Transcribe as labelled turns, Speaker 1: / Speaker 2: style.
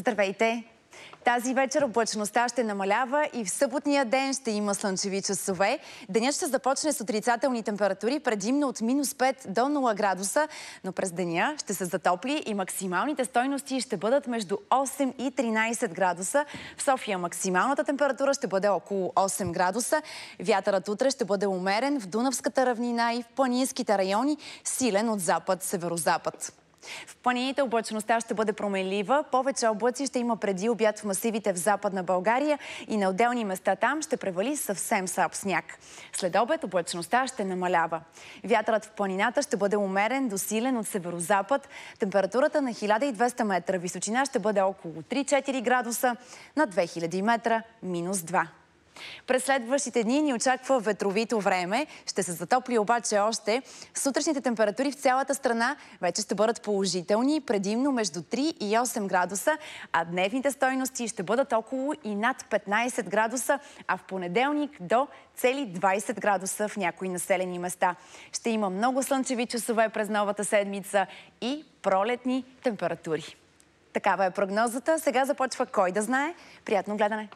Speaker 1: Здравейте! Тази вечер облачността ще намалява и в съботния ден ще има слънчеви часове. Денят ще започне с отрицателни температури, предимно от минус 5 до 0 градуса, но през деня ще се затопли и максималните стойности ще бъдат между 8 и 13 градуса. В София максималната температура ще бъде около 8 градуса. Вятърът утре ще бъде умерен в Дунавската равнина и в планинските райони, силен от запад-северозапад. В планините облачността ще бъде променлива. Повече облаци ще има преди обяд в масивите в западна България и на отделни места там ще превали съвсем слаб сняг. След обед облачността ще намалява. Вятърът в планината ще бъде умерен до силен от северозапад. Температурата на 1200 метра височина ще бъде около 3-4 градуса, на 2000 метра минус 2. През следващите дни ни очаква ветровито време. Ще се затопли обаче още. Сутрешните температури в цялата страна вече ще бъдат положителни, предимно между 3 и 8 градуса, а дневните стойности ще бъдат около и над 15 градуса, а в понеделник до цели 20 градуса в някои населени места. Ще има много слънчеви часове през новата седмица и пролетни температури. Такава е прогнозата. Сега започва Кой да знае. Приятно гледане!